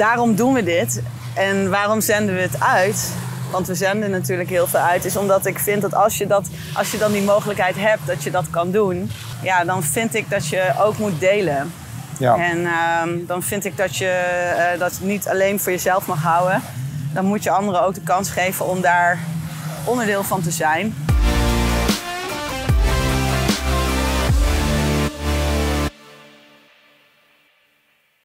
daarom doen we dit. En waarom zenden we het uit? Want we zenden natuurlijk heel veel uit. Is omdat ik vind dat als je, dat, als je dan die mogelijkheid hebt dat je dat kan doen. Ja, dan vind ik dat je ook moet delen. Ja. En ehm, dan vind ik dat je eh, dat niet alleen voor jezelf mag houden. Dan moet je anderen ook de kans geven om daar onderdeel van te zijn.